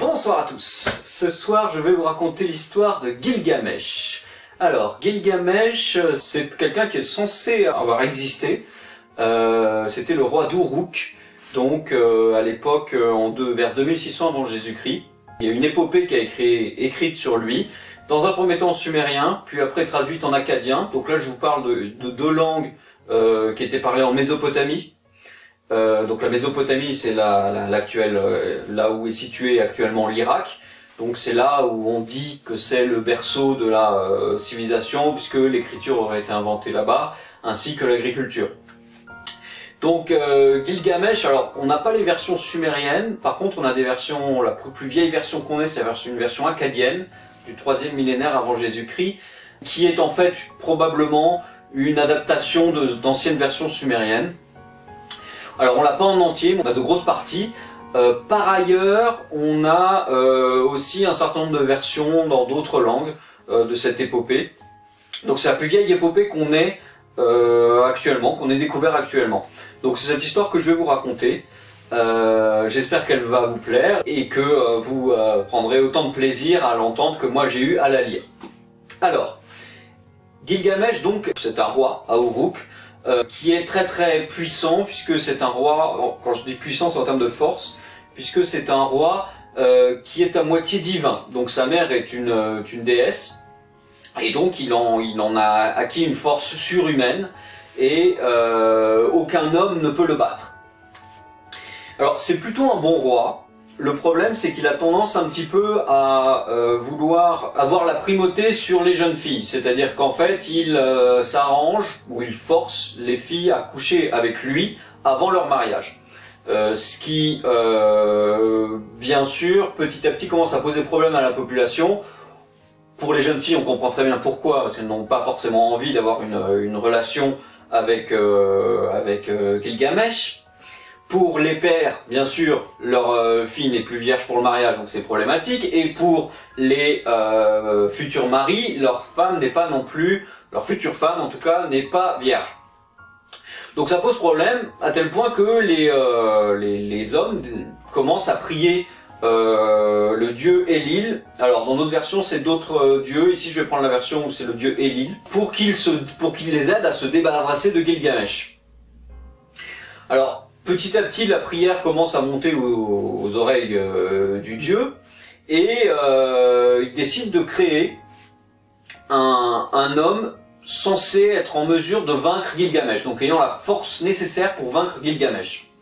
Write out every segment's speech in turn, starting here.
Bonsoir à tous. Ce soir, je vais vous raconter l'histoire de Gilgamesh. Alors, Gilgamesh, c'est quelqu'un qui est censé avoir existé. Euh, C'était le roi d'Uruk, donc euh, à l'époque, euh, vers 2600 avant Jésus-Christ. Il y a une épopée qui a été écrite sur lui, dans un premier temps en sumérien, puis après traduite en acadien. Donc là, je vous parle de, de deux langues euh, qui étaient parlées en Mésopotamie. Euh, donc la Mésopotamie, c'est l'actuelle, la, euh, là où est situé actuellement l'Irak. Donc c'est là où on dit que c'est le berceau de la euh, civilisation, puisque l'écriture aurait été inventée là-bas, ainsi que l'agriculture. Donc euh, Gilgamesh, alors on n'a pas les versions sumériennes, par contre on a des versions, la plus, vieille version qu'on ait, c'est une version acadienne du troisième millénaire avant Jésus-Christ, qui est en fait probablement une adaptation d'anciennes versions sumériennes. Alors on l'a pas en entier, mais on a de grosses parties. Euh, par ailleurs, on a euh, aussi un certain nombre de versions dans d'autres langues euh, de cette épopée. Donc c'est la plus vieille épopée qu'on ait actuellement, qu'on ait découvert actuellement. Donc c'est cette histoire que je vais vous raconter. J'espère qu'elle va vous plaire et que vous prendrez autant de plaisir à l'entendre que moi j'ai eu à la lire. Alors, Gilgamesh donc, c'est un roi à Uruk, euh, qui est très très puissant puisque c'est un roi, quand je dis puissance en termes de force, puisque c'est un roi euh, qui est à moitié divin. Donc sa mère est une, euh, une déesse et donc il en, il en a acquis une force surhumaine et aucun homme ne peut le battre. Alors c'est plutôt un bon roi, le problème, c'est qu'il a tendance un petit peu à euh, vouloir avoir la primauté sur les jeunes filles. C'est-à-dire qu'en fait, il euh, s'arrange ou il force les filles à coucher avec lui avant leur mariage. Euh, ce qui, bien sûr, petit à petit commence à poser problème à la population. Pour les jeunes filles, on comprend très bien pourquoi, parce qu'elles n'ont pas forcément envie d'avoir une, une, relation avec, avec Gilgamesh. Pour les pères, bien sûr, leur euh, fille n'est plus vierge pour le mariage, donc c'est problématique. Et pour les euh, futurs maris, leur femme n'est pas non plus, leur future femme en tout cas, n'est pas vierge. Donc ça pose problème à tel point que les, euh, les, les, hommes commencent à prier le dieu Elil. Alors dans d'autres versions c'est d'autres dieux. Ici je vais prendre la version où c'est le dieu Elil pour qu'il qu'il les aide à se débarrasser de Gilgamesh. Alors petit à petit, la prière commence à monter aux, oreilles euh, du dieu, et euh, il décide de créer un, homme censé être en mesure de vaincre Gilgamesh, donc ayant la force nécessaire pour vaincre Gilgamesh.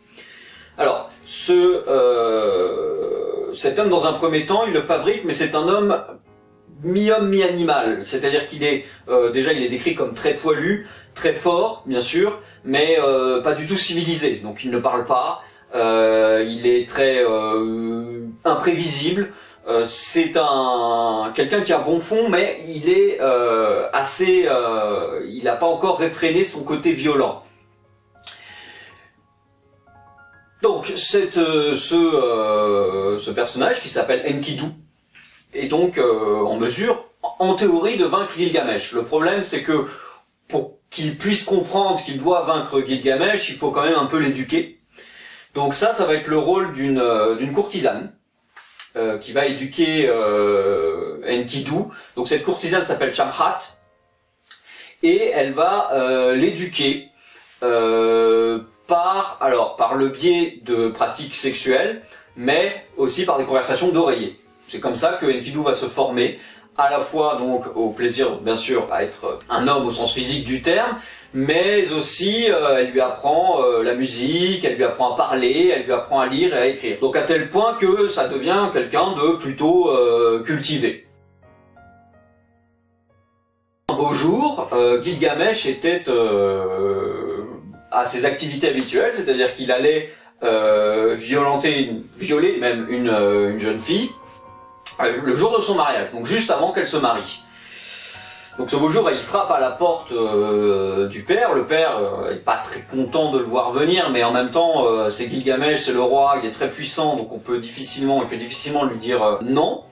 Alors, euh, cet homme, dans un premier temps, il le fabrique, mais c'est un homme mi-homme, mi-animal. C'est-à-dire qu'il est, déjà, décrit comme très poilu, très fort, bien sûr, mais euh, pas du tout civilisé. Donc il ne parle pas, euh, il est très euh, imprévisible. c'est un quelqu'un qui a bon fond, mais il est assez, il n'a pas encore réfréné son côté violent. Donc cette, ce, ce personnage qui s'appelle Enkidu est donc en mesure, en théorie, de vaincre Gilgamesh. Le problème, c'est que pour qu'il puisse comprendre qu'il doit vaincre Gilgamesh, il faut quand même un peu l'éduquer. Donc ça, ça va être le rôle d'une euh, d'une courtisane euh, qui va éduquer euh, Enkidu. Donc cette courtisane s'appelle Chamhat et elle va euh, l'éduquer par alors par le biais de pratiques sexuelles, mais aussi par des conversations d'oreiller. C'est comme ça que Enkidu va se former à la fois donc au plaisir bien sûr à être un homme au sens physique du terme, mais aussi euh, elle lui apprend euh, la musique, elle lui apprend à parler, elle lui apprend à lire et à écrire. Donc à tel point que ça devient quelqu'un de plutôt euh, cultivé. Un beau jour, Gilgamesh était à ses activités habituelles, c'est-à-dire qu'il allait violenter, violer même une jeune fille, le jour de son mariage, donc juste avant qu'elle se marie. Donc ce beau jour, il frappe à la porte euh, du père. Le père euh, est pas très content de le voir venir, mais en même temps, euh, c'est Gilgamesh, c'est le roi, il est très puissant, donc on peut difficilement, il peut difficilement lui dire non.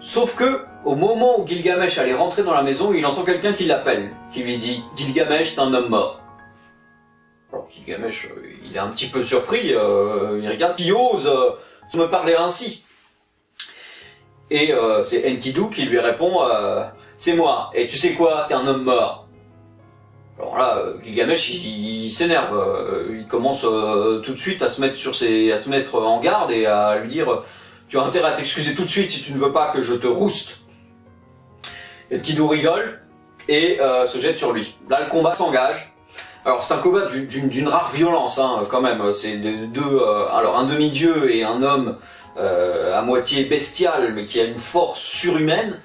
Sauf que au moment où Gilgamesh allait rentrer dans la maison, il entend quelqu'un qui l'appelle, qui lui dit Gilgamesh, t'es un homme mort. Alors Gilgamesh, il est un petit peu surpris, il regarde, qui ose me parler ainsi Et euh, c'est Enkidu qui lui répond euh, C'est moi, et tu sais quoi, t'es un homme mort. Alors là, euh, Gilgamesh, il, s'énerve. Il commence tout de suite à se mettre à se mettre en garde et à lui dire Tu as intérêt à t'excuser tout de suite si tu ne veux pas que je te rouste. Enkidu rigole et se jette sur lui. Là, le combat s'engage. Alors c'est un combat du- d'une rare violence hein, quand même. C'est de- deux, euh, alors un demi-dieu et un homme euh, à moitié bestial, mais qui a une force surhumaine.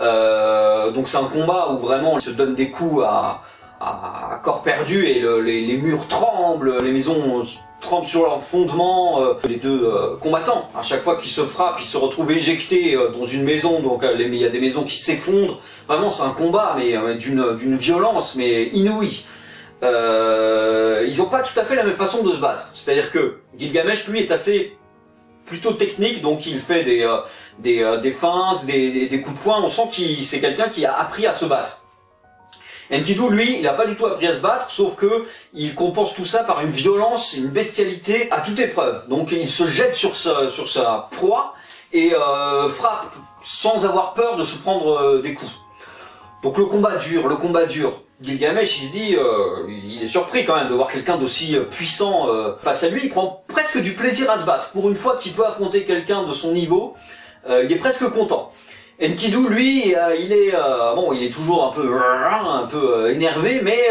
Euh, donc c'est un combat où vraiment il se donne des coups à, à corps perdu et le- les, murs tremblent, les maisons tremblent sur leurs fondements. euh, les deux euh, combattants, à chaque fois qu'ils se frappent, ils se retrouvent éjectés euh, dans une maison. Donc il y a des maisons qui s'effondrent. Vraiment c'est un combat, mais d'une violence mais inouïe. Euh, ils ont pas tout à fait la même façon de se battre. C'est-à-dire que Gilgamesh, lui, est assez plutôt technique, donc il fait des euh, des, euh, des feintes, des, des, coups de poing. On sent qu'il c'est quelqu'un qui a appris à se battre. Enkidu, lui, il a pas du tout appris à se battre, sauf que il compense tout ça par une violence, une bestialité à toute épreuve. Donc il se jette sur sa sur sa proie et euh, frappe sans avoir peur de se prendre des coups. Donc le combat dure, le combat dure. Gilgamesh, il se dit, euh, il est surpris quand même de voir quelqu'un d'aussi euh, puissant euh, face à lui. Il prend presque du plaisir à se battre. Pour une fois qu'il peut affronter quelqu'un de son niveau, il est presque content. Enkidu, lui, il est bon, il est toujours un peu un peu énervé, mais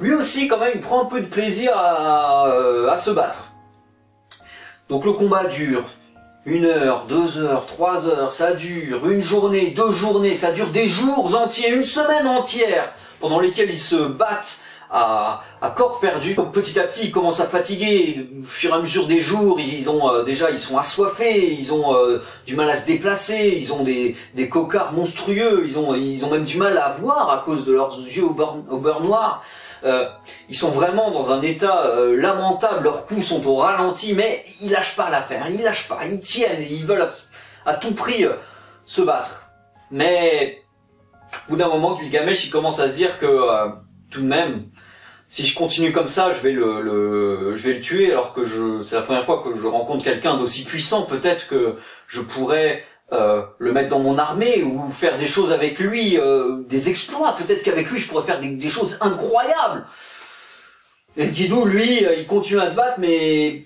lui aussi quand même, il prend un peu de plaisir à se battre. Donc le combat dure. Une heure, deux heures, trois heures, ça dure. Une journée, deux journées, ça dure des jours entiers, une semaine entière, pendant lesquels ils se battent à, corps perdu. Donc, petit à petit, ils commencent à fatiguer. Au fur et à mesure des jours, ils ont euh, déjà, ils sont assoiffés, ils ont euh, du mal à se déplacer, ils ont des, des cocards monstrueux, ils ont, ils ont même du mal à voir à cause de leurs yeux au beurre noir. Euh, ils sont vraiment dans un état euh, lamentable, leurs coups sont au ralenti, mais ils lâchent pas l'affaire, ils lâchent pas, ils tiennent, ils veulent à, tout prix euh, se battre. Mais au bout d'un moment, Gilgamesh il commence à se dire que euh, tout de même, si je continue comme ça, je vais le, tuer, alors que c'est la première fois que je rencontre quelqu'un d'aussi puissant. Peut-être que je pourrais euh, le mettre dans mon armée ou faire des choses avec lui, euh, des exploits. Peut-être qu'avec lui, je pourrais faire des, choses incroyables. Et lui, euh, il continue à se battre, mais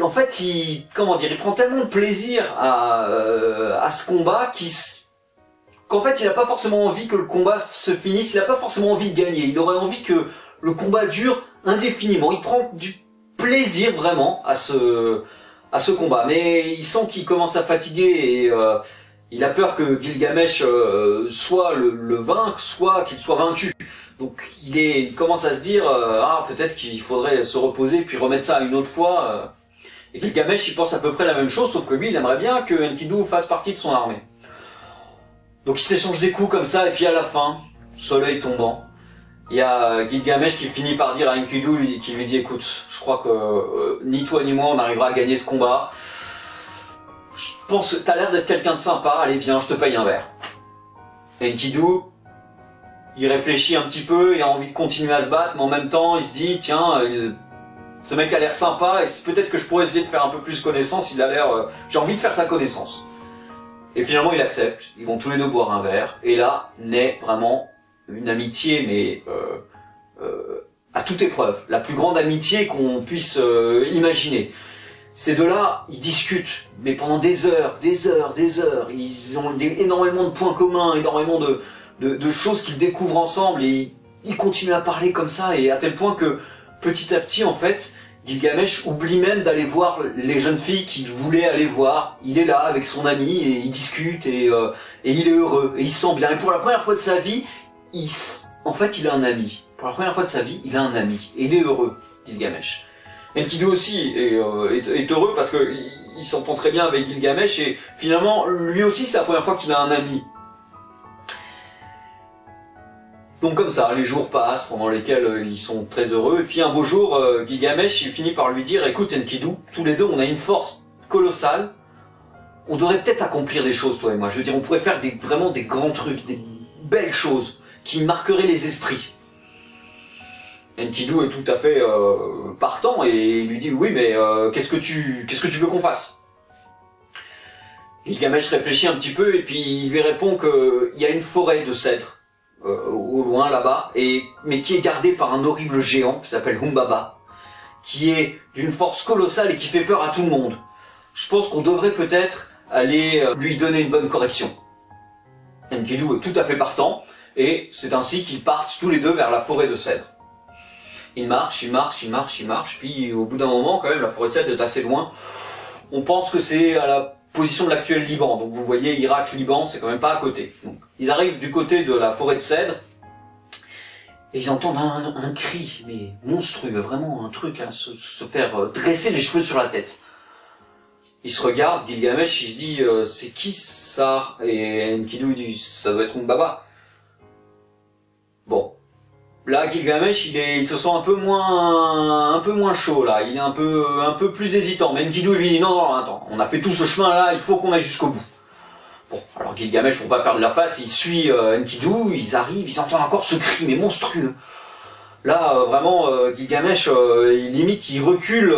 en fait, il, comment dire, il prend tellement de plaisir à, ce combat qu'en fait, il n'a pas forcément envie que le combat se finisse. Il n'a pas forcément envie de gagner. Il aurait envie que le combat dure indéfiniment. Il prend du plaisir vraiment à ce à ce combat, mais il sent qu'il commence à fatiguer et euh, il a peur que Gilgamesh euh, soit le, le vaincre, soit qu'il soit vaincu. Donc il, il commence à se dire euh, ah peut-être qu'il faudrait se reposer puis remettre ça une autre fois. Et Gilgamesh il pense à peu près la même chose, sauf que lui il aimerait bien que Enkidu fasse partie de son armée. Donc ils s'échangent des coups comme ça et puis à la fin, soleil tombant, il y a Gilgamesh qui finit par dire à Enkidu qui lui dit écoute, je crois que euh, ni toi ni moi on arrivera à gagner ce combat. Je pense t'as l'air d'être quelqu'un de sympa, allez viens, je te paye un verre. Enkidu, il réfléchit un petit peu, il a envie de continuer à se battre, mais en même temps il se dit tiens, euh, ce mec a l'air sympa et peut-être que je pourrais essayer de faire un peu plus connaissance, il a l'air... euh, J'ai envie de faire sa connaissance. Et finalement il accepte, ils vont tous les deux boire un verre, et là naît vraiment une amitié, mais euh, euh, à toute épreuve, la plus grande amitié qu'on puisse euh, imaginer. Ces deux-là, ils discutent, mais pendant des heures, des heures, des heures. Ils ont énormément de points communs, énormément de, choses qu'ils découvrent ensemble, et ils, continuent à parler comme ça, et à tel point que petit à petit, en fait, Gilgamesh oublie même d'aller voir les jeunes filles qu'il voulait aller voir. Il est là avec son ami, et ils discutent, et, euh, et il est heureux, et il se sent bien. Et pour la première fois de sa vie, il, en fait, il a un ami. Pour la première fois de sa vie, il a un ami. Et il est heureux, Gilgamesh. Enkidu aussi est, euh, est, heureux parce que il, il s'entend très bien avec Gilgamesh et finalement, lui aussi, c'est la première fois qu'il a un ami. Donc comme ça, les jours passent pendant lesquels euh, ils sont très heureux. Et puis un beau jour, euh, Gilgamesh, il finit par lui dire, écoute Enkidu, tous les deux, on a une force colossale. On devrait peut-être accomplir des choses, toi et moi. Je veux dire, on pourrait faire vraiment des grands trucs, des belles choses qui marqueraient les esprits. Enkidu est tout à fait euh, partant et il lui dit oui mais euh, qu'est-ce que tu qu'est-ce que tu veux qu'on fasse? Gilgamesh réfléchit un petit peu et puis il lui répond qu'il y a une forêt de cèdres euh, au loin là-bas, et mais qui est gardée par un horrible géant qui s'appelle Humbaba, qui est d'une force colossale et qui fait peur à tout le monde. Je pense qu'on devrait peut-être aller euh, lui donner une bonne correction. Enkidu est tout à fait partant, et c'est ainsi qu'ils partent tous les deux vers la forêt de cèdres. Ils marchent, ils marchent, ils marchent, ils marchent, puis au bout d'un moment, quand même, la forêt de cèdres est assez loin. On pense que c'est à la position de l'actuel Liban. Donc vous voyez, Irak, Liban, c'est quand même pas à côté. Donc, ils arrivent du côté de la forêt de cèdres, et ils entendent un, cri, mais monstrueux, vraiment un truc, hein, se, faire euh, dresser les cheveux sur la tête. Ils se regardent, Gilgamesh, il se dit, euh, c'est qui ça Et Enkidu, il dit, ça doit être baba. Là, Gilgamesh, il, il se sent un peu moins, un peu moins chaud là. Il est un peu, un peu plus hésitant. Mais Enkidu lui dit non, non, attends, on a fait tout ce chemin là, il faut qu'on aille jusqu'au bout. Bon, alors Gilgamesh, pour pas perdre la face, il suit euh, ils arrivent, ils entendent encore ce cri, mais monstrueux. Là, euh, vraiment, euh, Gilgamesh, euh, limite, il recule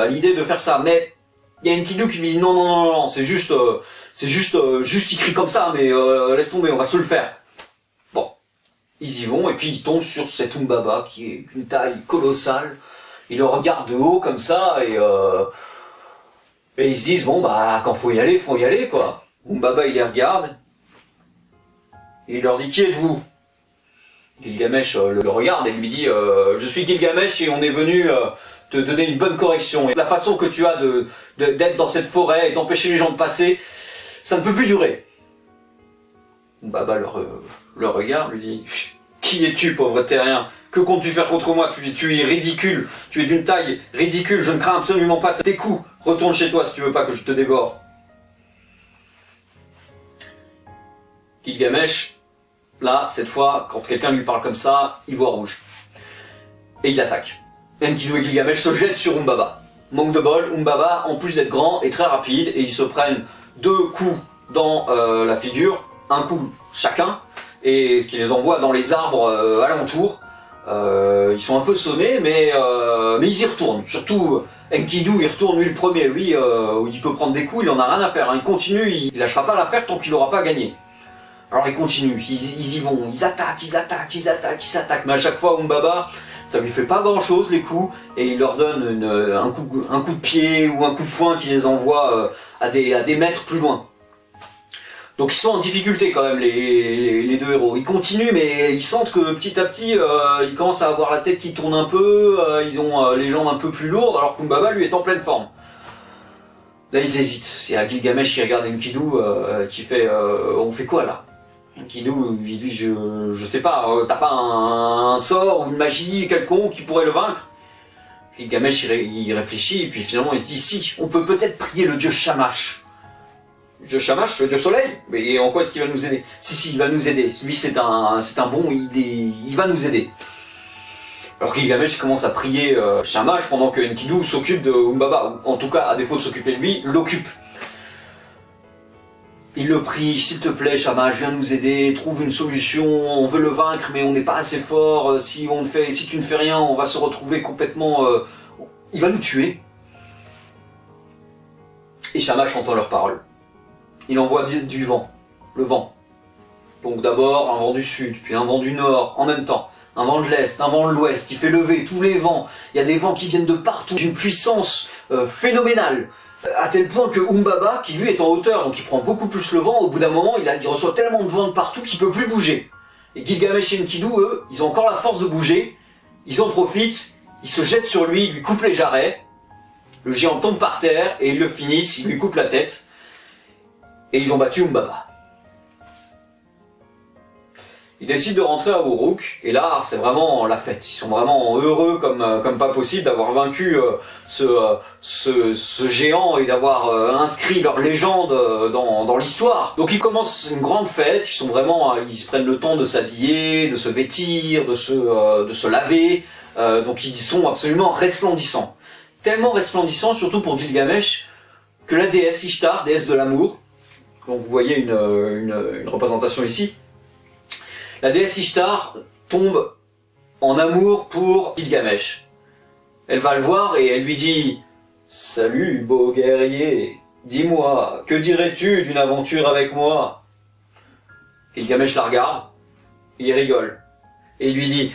à l'idée de faire ça. Mais il y a Enkidu qui lui dit non, non, non, non, c'est juste, c'est juste, juste, il crie comme ça, mais laisse tomber, on va se le faire. Ils y vont et puis ils tombent sur cet Umbaba qui est d'une taille colossale. Ils le regardent de haut comme ça et, euh, et ils se disent bon bah quand faut y aller, faut y aller quoi. Umbaba il les regarde et il leur dit qui êtes-vous? Gilgamesh euh, le, regarde et lui dit euh, je suis Gilgamesh et on est venu te donner une bonne correction. Et la façon que tu as de d'être dans cette forêt et d'empêcher les gens de passer, ça ne peut plus durer. Baba le, le regarde, lui dit Qui es-tu, pauvre terrien? Que comptes-tu faire contre moi? Tu, es ridicule, tu es d'une taille ridicule, je ne crains absolument pas tes coups. Retourne chez toi si tu veux pas que je te dévore. Gilgamesh, là, cette fois, quand quelqu'un lui parle comme ça, il voit rouge. Et il attaque. Enkidu et Gilgamesh se jettent sur Umbaba. Manque de bol, Umbaba, en plus d'être grand, est très rapide et ils se prennent deux coups dans euh, la figure, un coup chacun, et ce qui les envoie dans les arbres euh, alentours. Euh, ils sont un peu sonnés, mais, euh, mais ils y retournent. Surtout Enkidu, il retourne lui le premier. Lui, euh, il peut prendre des coups, il en a rien à faire. Hein. Il continue, il, lâchera pas l'affaire tant qu'il n'aura pas gagné. Alors il continue, ils, ils, y vont, ils attaquent, ils attaquent, ils attaquent, ils s'attaquent. Mais à chaque fois, Umbaba, ça lui fait pas grand chose les coups, et il leur donne un, coup, un coup de pied ou un coup de poing qui les envoie à, des, à des mètres plus loin. Donc ils sont en difficulté quand même les, deux héros. Ils continuent mais ils sentent que petit à petit euh, ils commencent à avoir la tête qui tourne un peu, euh, ils ont euh, les jambes un peu plus lourdes alors Kumbaba lui est en pleine forme. Là ils hésitent. Il y a Gilgamesh qui regarde Enkidu qui fait on fait quoi là? Enkidu lui dit je, je sais pas, t'as pas un, sort ou une magie quelconque qui pourrait le vaincre? Gilgamesh il, réfléchit et puis finalement il se dit si on peut peut-être prier le dieu Shamash dieu Shamash, le dieu soleil, mais en quoi est-ce qu'il va nous aider? Si, si, il va nous aider. Lui, c'est un, c'est un bon, il, est, il va nous aider. Alors Gilgamesh commence à prier euh, Shamash pendant que Enkidu s'occupe de Umbaba, en tout cas, à défaut de s'occuper de lui, l'occupe. Il le prie, s'il te plaît, Shamash, viens nous aider, trouve une solution, on veut le vaincre, mais on n'est pas assez fort, euh, si, on fait, si tu ne fais rien, on va se retrouver complètement... Euh, il va nous tuer. Et Shamash entend leurs paroles il envoie du, vent, le vent. Donc d'abord un vent du sud, puis un vent du nord, en même temps. Un vent de l'est, un vent de l'ouest, il fait lever tous les vents. Il y a des vents qui viennent de partout, d'une puissance euh, phénoménale. À tel point que Umbaba, qui lui est en hauteur, donc il prend beaucoup plus le vent, au bout d'un moment, il reçoit tellement de vent de partout qu'il peut plus bouger. Et Gilgamesh et Enkidu, eux, ils ont encore la force de bouger, ils en profitent, ils se jettent sur lui, ils lui coupent les jarrets, le géant tombe par terre, et ils le finissent, ils lui coupent la tête, et ils ont battu Umbaba. Ils décident de rentrer à Uruk, et là, c'est vraiment la fête. Ils sont vraiment heureux comme, euh, comme pas possible d'avoir vaincu euh, ce, euh, ce, ce, géant et d'avoir inscrit leur légende dans, dans l'histoire. Donc ils commencent une grande fête, ils sont vraiment, ils prennent le temps de s'habiller, de se vêtir, de se, de se laver. donc ils sont absolument resplendissants. Tellement resplendissants, surtout pour Gilgamesh, que la déesse Ishtar, déesse de l'amour, vous voyez une, une, représentation ici, la déesse Ishtar tombe en amour pour Gilgamesh. Elle va le voir et elle lui dit Salut, beau guerrier. dis-moi, que dirais-tu d'une aventure avec moi? Gilgamesh la regarde, il rigole, et il lui dit,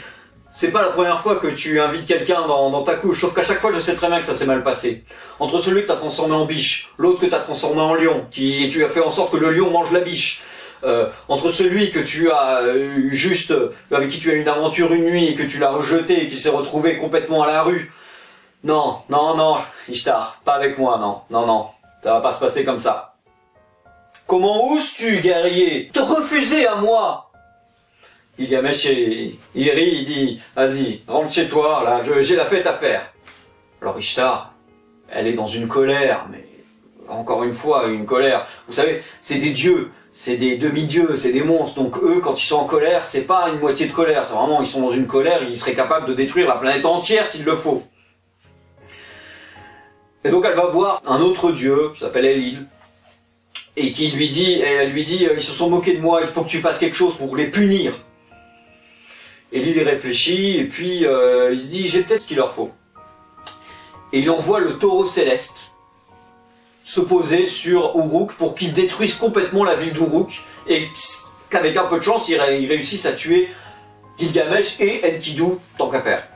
c'est pas la première fois que tu invites quelqu'un dans, ta couche, sauf qu'à chaque fois je sais très bien que ça s'est mal passé. Entre celui que t'as transformé en biche, l'autre que t'as transformé en lion, qui tu as fait en sorte que le lion mange la biche, euh, entre celui que tu as euh, juste, avec qui tu as eu une aventure une nuit et que tu l'as rejeté et qui s'est retrouvé complètement à la rue. Non, non, non, Ishtar, pas avec moi, non, non, non, ça va pas se passer comme ça. Comment oses-tu, guerrier, te refuser à moi? Gilgamesh, il, il rit, il dit, vas-y, rentre chez toi, là, j'ai la fête à faire. Alors Ishtar, elle est dans une colère, mais encore une fois, une colère. Vous savez, c'est des dieux, c'est des demi-dieux, c'est des monstres. Donc eux, quand ils sont en colère, c'est pas une moitié de colère. C'est vraiment, ils sont dans une colère, ils seraient capables de détruire la planète entière s'il le faut. Et donc elle va voir un autre dieu, qui s'appelle Elil, et qui lui dit, elle lui dit, ils se sont moqués de moi, il faut que tu fasses quelque chose pour les punir. Elil y réfléchit, et puis euh, il se dit, j'ai peut-être ce qu'il leur faut. Et il envoie le taureau céleste, se poser sur Uruk pour qu'il détruise complètement la ville d'Uruk et qu'avec un peu de chance, il, réussisse à tuer Gilgamesh et Enkidu tant qu'à faire.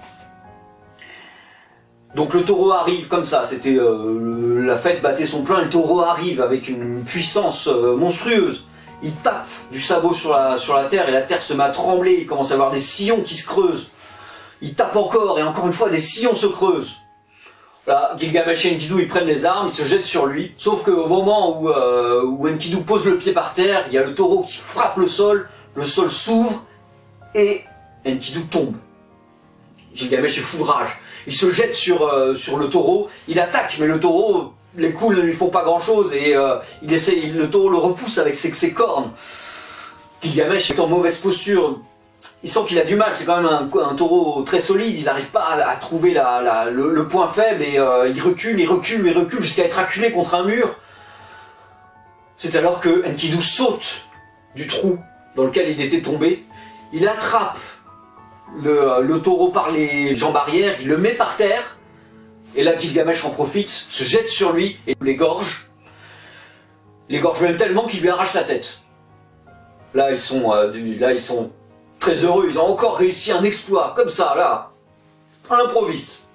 Donc le taureau arrive comme ça, c'était euh, la fête battait son plein, le taureau arrive avec une puissance euh, monstrueuse. Il tape du sabot sur la, terre et la terre se met à trembler, il commence à avoir des sillons qui se creusent. Il tape encore et encore une fois des sillons se creusent. Là, Gilgamesh et Enkidu, ils prennent les armes, ils se jettent sur lui. Sauf qu'au moment où, euh, où pose le pied par terre, il y a le taureau qui frappe le sol, le sol s'ouvre et Enkidu tombe. Gilgamesh est fou de rage. Il se jette sur, euh, sur le taureau, il attaque, mais le taureau, les coups ne lui font pas grand chose et euh, il essaie, le taureau le repousse avec ses, cornes. Gilgamesh est en mauvaise posture, il sent qu'il a du mal, c'est quand même un, taureau très solide, il n'arrive pas à, trouver le, point faible et euh, il recule, il recule, il recule jusqu'à être acculé contre un mur. C'est alors que Enkidu saute du trou dans lequel il était tombé, il attrape le, taureau par les jambes arrière, il le met par terre, et là Gilgamesh en profite, se jette sur lui et l'égorge. L'égorge même tellement qu'il lui arrache la tête. Là ils sont, euh, là ils sont très heureux, ils ont encore réussi un exploit, comme ça, là, à l'improviste.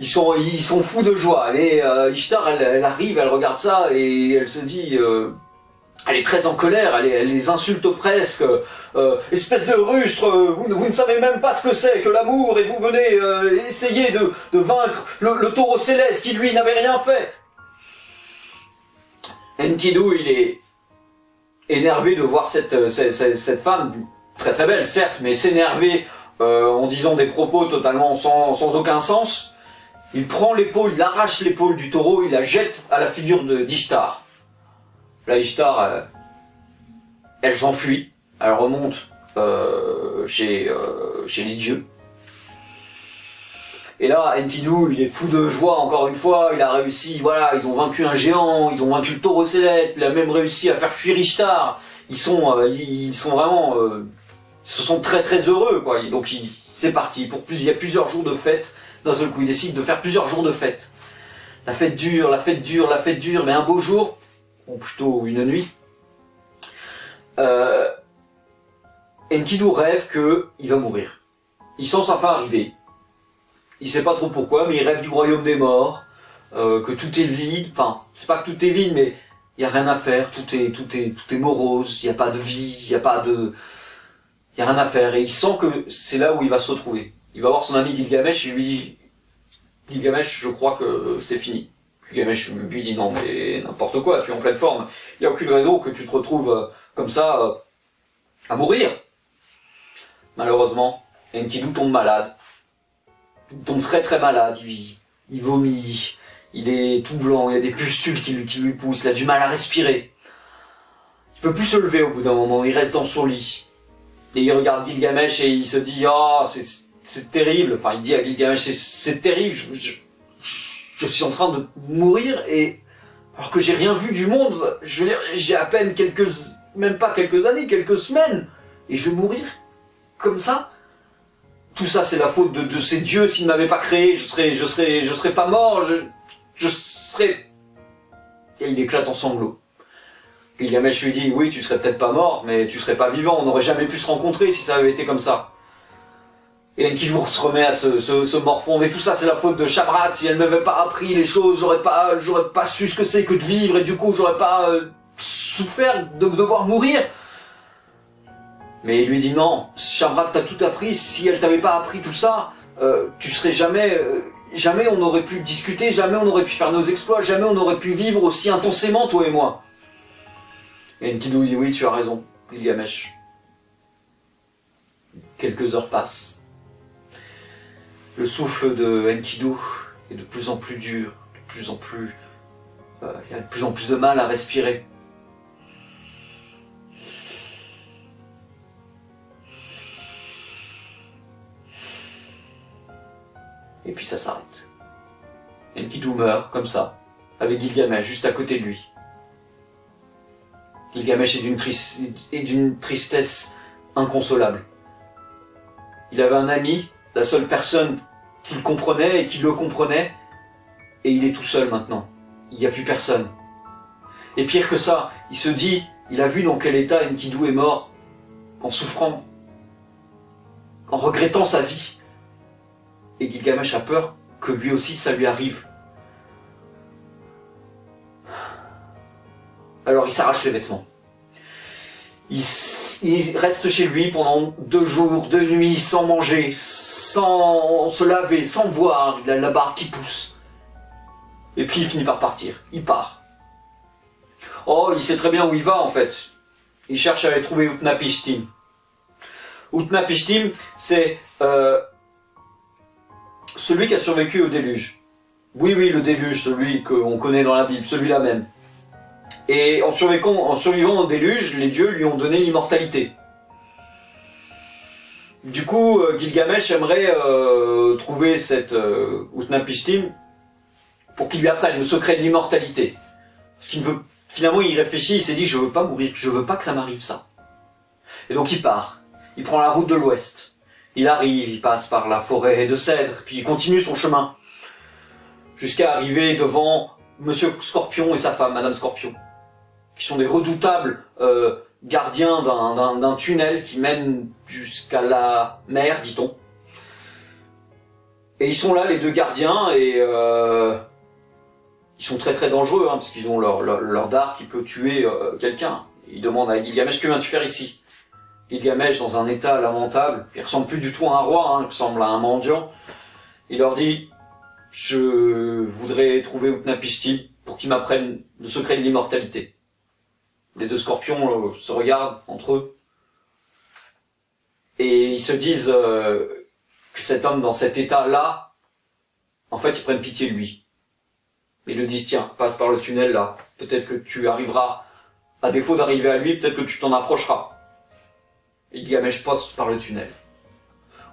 Ils sont, ils sont fous de joie. Et euh, Ishtar, elle, arrive, elle regarde ça et elle se dit, euh, elle est très en colère, elle, les insulte presque. Euh, espèce de rustre, vous, vous, ne savez même pas ce que c'est que l'amour et vous venez essayer de, vaincre le, taureau céleste qui lui n'avait rien fait. Enkidu, il est énervé de voir cette, femme très très belle, certes, mais s'énerver euh, en disant des propos totalement sans, aucun sens. Il prend l'épaule, il arrache l'épaule du taureau, il la jette à la figure de d'Ishtar. Là, Ishtar, euh, elle s'enfuit, elle remonte euh, chez, chez les dieux. Et là, Enkidu, il est fou de joie, encore une fois, il a réussi, voilà, ils ont vaincu un géant, ils ont vaincu le taureau céleste, il a même réussi à faire fuir Ishtar. Ils sont, ils sont vraiment se sont très très heureux, quoi. Donc c'est parti. Il y a plusieurs jours de fête. D'un seul coup, ils décident de faire plusieurs jours de fête. La fête dure, la fête dure, la fête dure, mais un beau jour, ou plutôt une nuit, euh, Enkidu rêve qu'il va mourir. Il sent sa fin arriver. Il sait pas trop pourquoi, mais il rêve du royaume des morts, euh, que tout est vide. Enfin, c'est pas que tout est vide, mais il y a rien à faire. Tout est, tout est, tout est morose. Il n'y a pas de vie. Il n'y a pas de, il n'y a rien à faire. Et il sent que c'est là où il va se retrouver. Il va voir son ami Gilgamesh et lui dit Gilgamesh, je crois que c'est fini. Gilgamesh lui dit non mais n'importe quoi, tu es en pleine forme. Il n'y a aucune raison que tu te retrouves euh, comme ça euh, à mourir. Malheureusement, Enkidu tombe malade. Il tombe très très malade, il, vomit, il est tout blanc, il a des pustules qui lui, poussent, il a du mal à respirer. Il peut plus se lever au bout d'un moment, il reste dans son lit. Et il regarde Gilgamesh et il se dit oh c'est terrible. Enfin il dit à Gilgamesh c'est terrible. Je, suis en train de mourir et alors que j'ai rien vu du monde. Je veux dire j'ai à peine quelques même pas quelques années quelques semaines et je vais mourir comme ça. Tout ça c'est la faute de, de ces dieux. S'ils ne m'avaient pas créé je serais je serais je serais pas mort. Je, je serais et il éclate en sanglots. Gilgamesh lui dit, oui, tu serais peut-être pas mort, mais tu serais pas vivant, on n'aurait jamais pu se rencontrer si ça avait été comme ça. Et Enkidu se remet à se, se, morfondre, et tout ça c'est la faute de Shabrat, si elle m'avait pas appris les choses, j'aurais pas, j'aurais pas su ce que c'est que de vivre, et du coup j'aurais pas euh, souffert de devoir mourir. Mais il lui dit non, Shabrat t'a tout appris, si elle t'avait pas appris tout ça, euh, tu serais jamais, euh, jamais on aurait pu discuter, jamais on aurait pu faire nos exploits, jamais on aurait pu vivre aussi intensément toi et moi. Et Enkidu dit oui, tu as raison, Gilgamesh. Quelques heures passent. Le souffle de Enkidu est de plus en plus dur, de plus en plus... Euh, il a de plus en plus de mal à respirer. Et puis ça s'arrête. Enkidu meurt, comme ça, avec Gilgamesh juste à côté de lui. Gilgamesh est d'une tristesse inconsolable. Il avait un ami la seule personne qu'il comprenait et qui le comprenait, et il est tout seul maintenant. Il n'y a plus personne. Et pire que ça, il se dit, il a vu dans quel état Enkidu est mort, en souffrant, en regrettant sa vie. Et Gilgamesh a peur que lui aussi ça lui arrive. Alors il s'arrache les vêtements. Il, il, reste chez lui pendant deux jours, deux nuits, sans manger, sans se laver, sans boire, il a la barre qui pousse. Et puis il finit par partir, il part. Oh, il sait très bien où il va en fait. Il cherche à aller trouver Utnapishtim. Utnapishtim, c'est euh, celui qui a survécu au déluge. Oui, oui, le déluge, celui qu'on connaît dans la Bible, celui-là même. Et en survivant, en survivant au déluge, les dieux lui ont donné l'immortalité. Du coup, euh, Gilgamesh aimerait euh, trouver cette euh, Utnapishtim pour qu'il lui apprenne le secret de l'immortalité. Parce qu'il veut, finalement, il réfléchit, il s'est dit, je veux pas mourir, je veux pas que ça m'arrive ça. Et donc il part. Il prend la route de l'ouest. Il arrive, il passe par la forêt de cèdres, puis il continue son chemin. Jusqu'à arriver devant Monsieur Scorpion et sa femme, Madame Scorpion. Qui sont des redoutables euh, gardien d'un tunnel qui mène jusqu'à la mer, dit-on. Et ils sont là, les deux gardiens, et euh, ils sont très très dangereux, hein, parce qu'ils ont leur, leur, dard qui peut tuer euh, quelqu'un. Ils demandent à Gilgamesh, que viens-tu faire ici? Gilgamesh, dans un état lamentable, il ressemble plus du tout à un roi, hein, il ressemble à un mendiant, il leur dit, je voudrais trouver Utnapishtim pour qu'il m'apprenne le secret de l'immortalité. Les deux scorpions euh, se regardent entre eux. Et ils se disent euh, que cet homme dans cet état-là, en fait, ils prennent pitié de lui. Ils le disent, tiens, passe par le tunnel là. Peut-être que tu arriveras, à défaut d'arriver à lui, peut-être que tu t'en approcheras. Et Gilgamesh passe par le tunnel.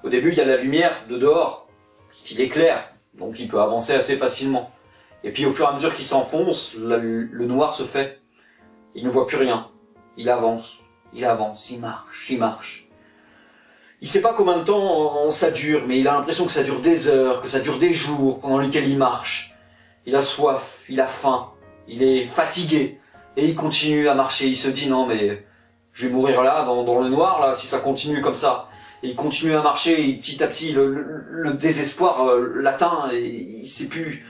Au début, il y a la lumière de dehors, qui éclaire, donc il peut avancer assez facilement. Et puis au fur et à mesure qu'il s'enfonce, le noir se fait. Il ne voit plus rien. Il avance, il avance, il marche, il marche. Il sait pas combien de temps ça dure, mais il a l'impression que ça dure des heures, que ça dure des jours pendant lesquels il marche. Il a soif, il a faim, il est fatigué, et il continue à marcher. Il se dit non mais je vais mourir là, dans, le noir là, si ça continue comme ça. Et il continue à marcher, et petit à petit le, désespoir euh, l'atteint, et il sait plus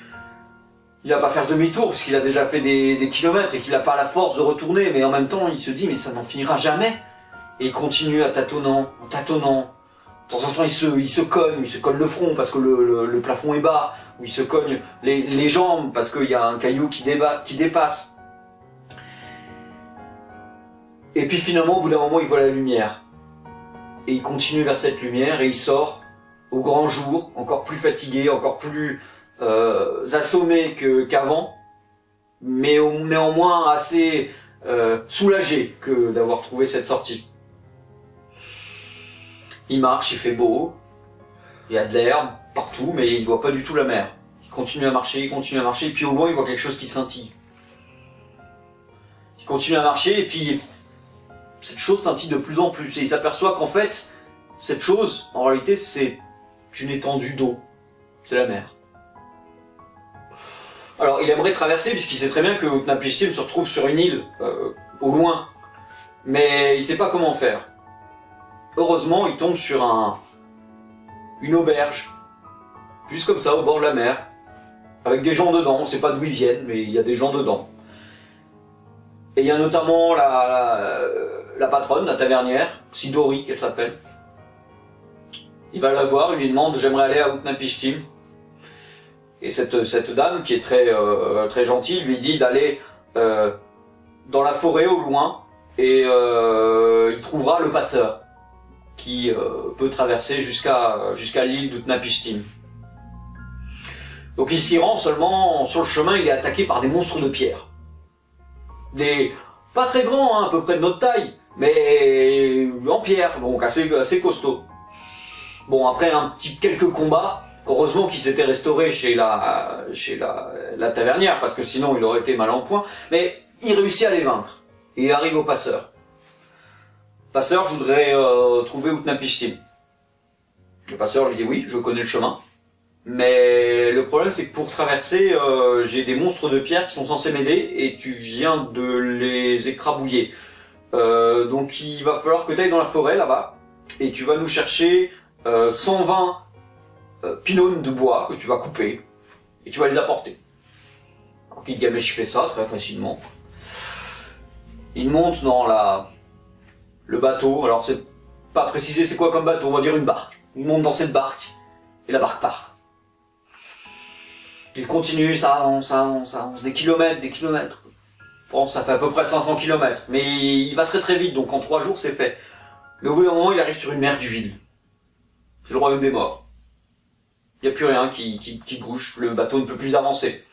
il va pas faire demi-tour parce qu'il a déjà fait des, kilomètres et qu'il n'a pas la force de retourner, mais en même temps il se dit mais ça n'en finira jamais. Et il continue à tâtonnant, en tâtonnant. De temps en temps il se, il se cogne, il se colle le front parce que le, plafond est bas, ou il se cogne les, jambes parce qu'il y a un caillou qui, débat, qui dépasse. Et puis finalement au bout d'un moment il voit la lumière. Et il continue vers cette lumière et il sort au grand jour, encore plus fatigué, encore plus euh, assommé qu'avant, mais néanmoins assez euh, soulagé que d'avoir trouvé cette sortie. Il marche, il fait beau, il y a de l'herbe partout, mais il voit pas du tout la mer. Il continue à marcher, il continue à marcher, et puis au loin il voit quelque chose qui scintille. Il continue à marcher, et puis cette chose scintille de plus en plus, et il s'aperçoit qu'en fait, cette chose, en réalité, c'est une étendue d'eau. C'est la mer. Alors il aimerait traverser puisqu'il sait très bien que Utnapishtim se retrouve sur une île euh, au loin, mais il sait pas comment faire. Heureusement, il tombe sur un une auberge, juste comme ça au bord de la mer, avec des gens dedans. On sait pas d'où ils viennent, mais il y a des gens dedans. Et il y a notamment la patronne, la tavernière, Sidori qu'elle s'appelle. Il va la voir, il lui demande j'aimerais aller à Utnapishtim. Et cette, dame, qui est très, euh, très gentille, lui dit d'aller euh, dans la forêt au loin et euh, il trouvera le passeur qui peut traverser jusqu'à jusqu'à l'île d'Utnapishtim. Donc il s'y rend seulement, sur le chemin, il est attaqué par des monstres de pierre. Des pas très grands, hein, à peu près de notre taille, mais en pierre, donc assez, assez costaud. Bon, après un petit quelques combats, heureusement qu'il s'était restauré chez la chez la, la tavernière, parce que sinon il aurait été mal en point. Mais il réussit à les vaincre. Il arrive au passeur. Passeur, je voudrais euh, trouver Utnapishtim. Le passeur lui dit oui, je connais le chemin. Mais le problème, c'est que pour traverser, euh, j'ai des monstres de pierre qui sont censés m'aider et tu viens de les écrabouiller. Euh, donc il va falloir que tu ailles dans la forêt là-bas et tu vas nous chercher euh, 120 euh, de bois que tu vas couper et tu vas les apporter. Alors Gilgamesh fait ça très facilement. Il monte dans la le bateau. Alors c'est pas précisé c'est quoi comme bateau, on va dire une barque. Il monte dans cette barque et la barque part. Il continue, ça avance, ça avance, ça avance, des kilomètres, des kilomètres. Bon, ça fait à peu près 500 kilomètres, mais il va très très vite, donc en trois jours c'est fait. Mais au bout d'un moment, il arrive sur une mer d'huile. C'est le royaume des morts. Il n'y a plus rien qui, qui, bouge, le bateau ne peut plus avancer.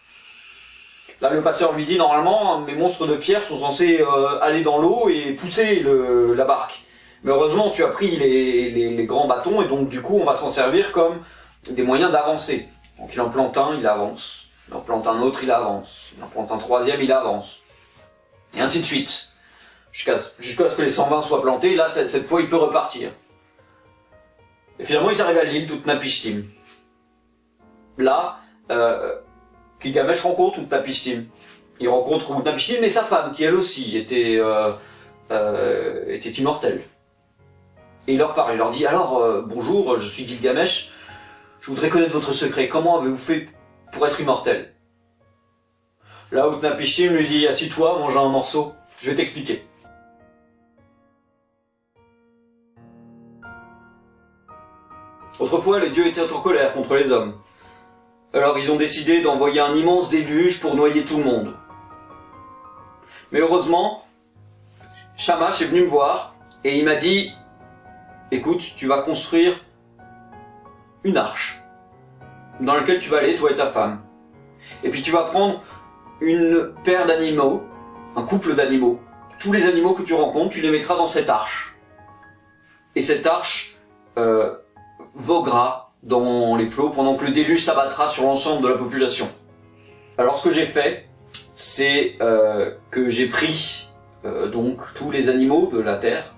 Là, le passeur lui dit, normalement, mes monstres de pierre sont censés euh, aller dans l'eau et pousser la barque. Mais heureusement, tu as pris les, les, grands bâtons et donc du coup, on va s'en servir comme des moyens d'avancer. Donc il en plante un, il avance. Il en plante un autre, il avance. Il en plante un troisième, il avance. Et ainsi de suite. Jusqu'à ce que les 120 soient plantés, là, cette, cette fois, il peut repartir. Et finalement, ils arrivent à l'île d'Utnapishtim. Là, euh, Gilgamesh rencontre Utnapishtim. Il rencontre Utnapishtim et sa femme, qui elle aussi était, euh, euh, était immortelle. Et il leur parle, il leur dit, alors, euh, bonjour, je suis Gilgamesh, je voudrais connaître votre secret, comment avez-vous fait pour être immortel? Là, Utnapishtim lui dit, assis-toi, mange un morceau, je vais t'expliquer. Autrefois, les dieux étaient en colère contre les hommes. Alors ils ont décidé d'envoyer un immense déluge pour noyer tout le monde. Mais heureusement, Shamash est venu me voir et il m'a dit Écoute, tu vas construire une arche dans laquelle tu vas aller, toi et ta femme. Et puis tu vas prendre une paire d'animaux, un couple d'animaux. Tous les animaux que tu rencontres, tu les mettras dans cette arche. Et cette arche euh, voguera dans les flots pendant que le déluge s'abattra sur l'ensemble de la population. Alors ce que j'ai fait, c'est euh, que j'ai pris euh, donc tous les animaux de la terre,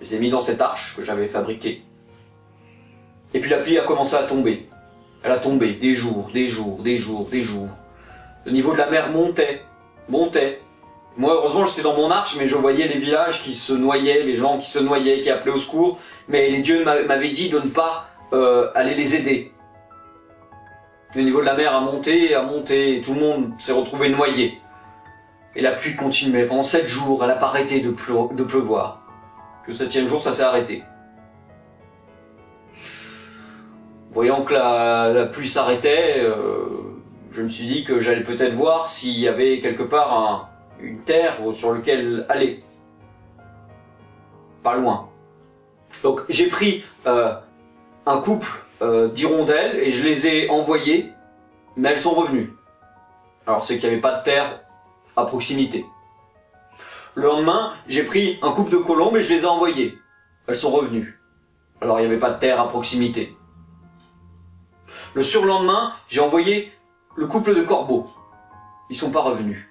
je les ai mis dans cette arche que j'avais fabriquée. Et puis la pluie a commencé à tomber. Elle a tombé des jours, des jours, des jours, des jours. Le niveau de la mer montait, montait. Moi, heureusement, j'étais dans mon arche, mais je voyais les villages qui se noyaient, les gens qui se noyaient, qui appelaient au secours. Mais les dieux m'avaient dit de ne pas euh, aller les aider. Le niveau de la mer a monté, a monté, tout le monde s'est retrouvé noyé. Et la pluie continuait. Pendant sept jours, elle n'a pas arrêté de, pleu- de pleuvoir. Le septième jour, ça s'est arrêté. Voyant que la, pluie s'arrêtait, euh, je me suis dit que j'allais peut-être voir s'il y avait quelque part un- une terre sur laquelle aller. Pas loin. Donc j'ai pris euh, un couple euh, d'hirondelles et je les ai envoyées, mais elles sont revenues. Alors c'est qu'il n'y avait pas de terre à proximité. Le lendemain, j'ai pris un couple de colombes et je les ai envoyées. Elles sont revenues. Alors il n'y avait pas de terre à proximité. Le surlendemain, j'ai envoyé le couple de corbeaux. Ils sont pas revenus.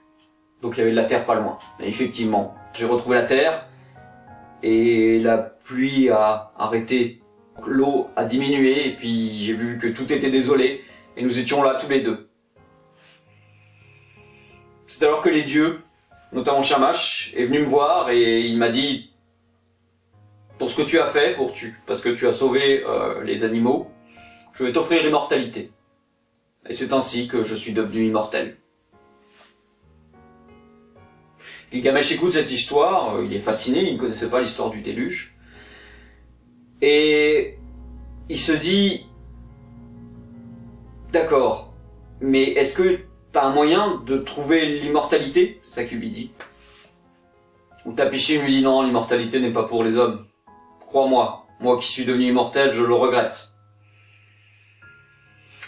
Donc il y avait de la terre pas loin. Et effectivement, j'ai retrouvé la terre et la pluie a arrêté. L'eau a diminué et puis j'ai vu que tout était désolé et nous étions là tous les deux. C'est alors que les dieux, notamment Shamash, est venu me voir et il m'a dit pour ce que tu as fait, pour tu, parce que tu as sauvé euh, les animaux, je vais t'offrir l'immortalité. Et c'est ainsi que je suis devenu immortel. Gilgamesh écoute cette histoire, euh, il est fasciné, il ne connaissait pas l'histoire du déluge. Et il se dit, d'accord, mais est-ce que t'as un moyen de trouver l'immortalité? C'est ça qu'il lui dit. Ou Tapichi lui dit non, l'immortalité n'est pas pour les hommes. Crois-moi, moi qui suis devenu immortel, je le regrette.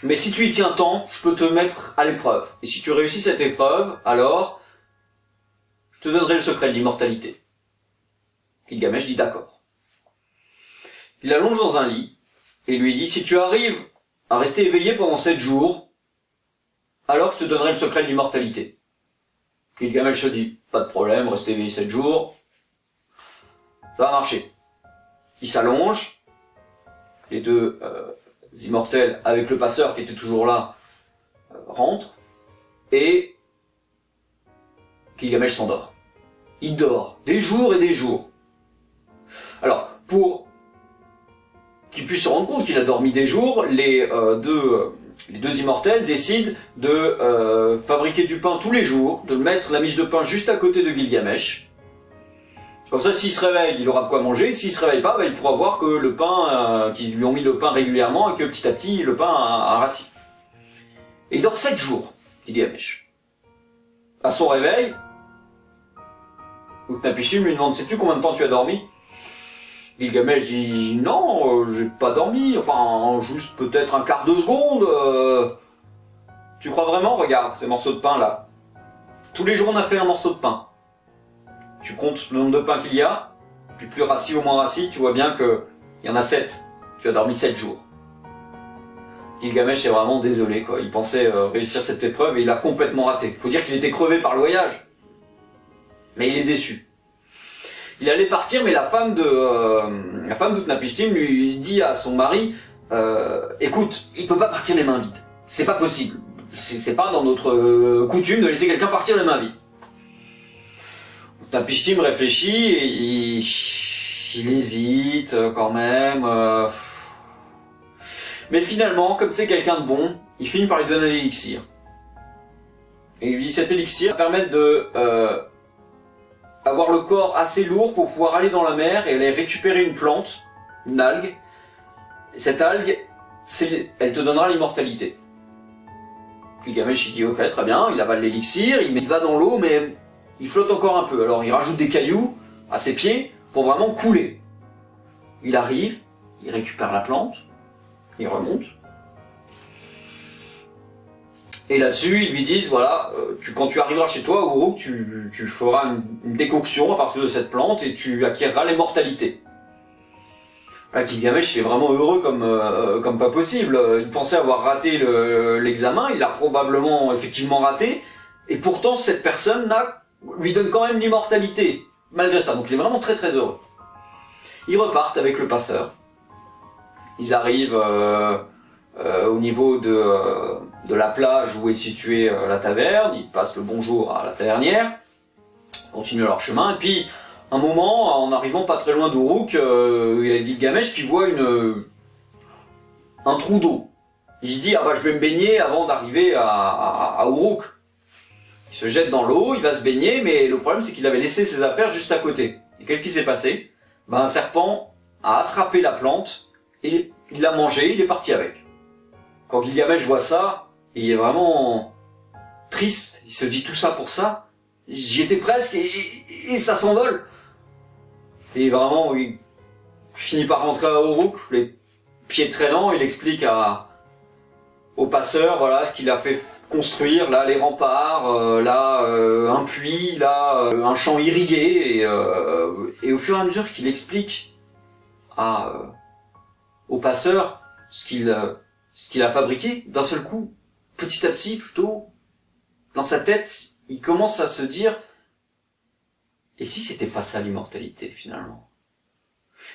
Mais si tu y tiens tant, je peux te mettre à l'épreuve. Et si tu réussis cette épreuve, alors, je te donnerai le secret de l'immortalité. Gilgamesh dit d'accord. Il allonge dans un lit, et lui dit, si tu arrives à rester éveillé pendant sept jours, alors je te donnerai le secret de l'immortalité. Gilgamesh se dit, pas de problème, rester éveillé sept jours, ça va marcher. Il s'allonge, les deux euh, immortels avec le passeur qui était toujours là euh, rentrent, et Gilgamesh s'endort. Il dort des jours et des jours. Alors, pour qu'il puisse se rendre compte qu'il a dormi des jours, les euh, deux les deux immortels décident de euh, fabriquer du pain tous les jours, de mettre la miche de pain juste à côté de Gilgamesh. Comme ça, s'il se réveille, il aura de quoi manger. S'il se réveille pas, bah, il pourra voir que le pain, euh, qu'ils lui ont mis le pain régulièrement et que petit à petit, le pain a, a rassis. Et il dort sept jours, Gilgamesh. À son réveil, Utnapishtim lui demande, sais-tu combien de temps tu as dormi? Gilgamesh dit non, euh, j'ai pas dormi, enfin juste peut-être un quart de seconde. euh. Tu crois vraiment? Regarde ces morceaux de pain là. Tous les jours on a fait un morceau de pain. Tu comptes le nombre de pains qu'il y a, puis plus rassis ou moins rassis, tu vois bien que il y en a sept. Tu as dormi sept jours. Gilgamesh est vraiment désolé quoi. Il pensait euh, réussir cette épreuve et il a complètement raté. Faut dire qu'il était crevé par le voyage. Mais il est déçu. Il allait partir, mais la femme de euh, la femme d'Utnapishtim lui dit à son mari euh, "Écoute, il peut pas partir les mains vides. C'est pas possible. C'est pas dans notre euh, coutume de laisser quelqu'un partir les mains vides." Utnapishtim réfléchit et il, il hésite euh, quand même. Mais finalement, comme c'est quelqu'un de bon, il finit par lui donner l'élixir. Et il lui dit cet élixir va permettre de avoir le corps assez lourd pour pouvoir aller dans la mer et aller récupérer une plante, une algue. Et cette algue, elle te donnera l'immortalité. Gilgamesh il dit ok très bien, il avale l'élixir, il va dans l'eau mais il flotte encore un peu. Alors il rajoute des cailloux à ses pieds pour vraiment couler. Il arrive, il récupère la plante, il remonte. Et là-dessus, ils lui disent, voilà, euh, tu, quand tu arriveras chez toi, Uruk, tu, tu feras une, une décoction à partir de cette plante et tu acquerras l'immortalité. Là, Gilgamesh il est vraiment heureux comme, euh, comme pas possible. Il pensait avoir raté le- l'examen, il l'a probablement effectivement raté, et pourtant cette personne là lui donne quand même l'immortalité, malgré ça. Donc il est vraiment très très heureux. Ils repartent avec le passeur. Ils arrivent euh, euh, au niveau de, euh, de la plage où est située euh, la taverne, ils passent le bonjour à la tavernière, continuent leur chemin, et puis un moment, en arrivant pas très loin d'Uruk, euh, il y a Gilgamesh qui voit une, un trou d'eau. Il se dit, ah bah je vais me baigner avant d'arriver à, à, Uruk. Il se jette dans l'eau, il va se baigner, mais le problème c'est qu'il avait laissé ses affaires juste à côté. Et qu'est-ce qui s'est passé? Ben, Un serpent a attrapé la plante et il l'a mangé, il est parti avec. Quand Gilgamesh voit ça, il est vraiment triste, il se dit tout ça pour ça, j'y étais presque et, ça s'envole. Et vraiment, il finit par rentrer à Uruk, les pieds traînants, il explique à, au passeur, voilà, ce qu'il a fait construire, là, les remparts, euh, là, euh, un puits, là, euh, un champ irrigué, et, et au fur et à mesure qu'il explique à, au passeur ce qu'il ce qu'il a fabriqué, d'un seul coup, petit à petit, plutôt, dans sa tête, il commence à se dire, et si c'était pas ça l'immortalité, finalement?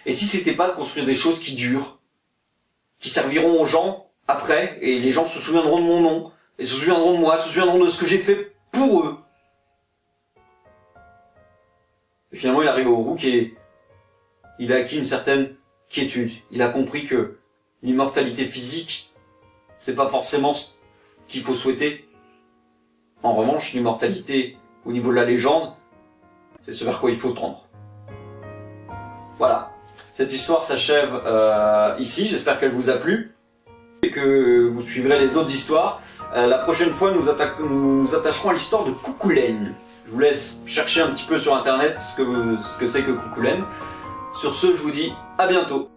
Et si c'était pas de construire des choses qui durent, qui serviront aux gens après, et les gens se souviendront de mon nom, et se souviendront de moi, se souviendront de ce que j'ai fait pour eux? Et finalement, il arrive au Rook et il a acquis une certaine quiétude. Il a compris que l'immortalité physique, c'est pas forcément qu'il faut souhaiter. En revanche, l'immortalité au niveau de la légende, c'est ce vers quoi il faut tendre. Voilà. Cette histoire s'achève euh, ici. J'espère qu'elle vous a plu et que vous suivrez les autres histoires. Euh, la prochaine fois, nous, attacherons à l'histoire de Coucoulaine. Je vous laisse chercher un petit peu sur internet ce que ce que c'est que Coucoulaine. Sur ce, je vous dis à bientôt.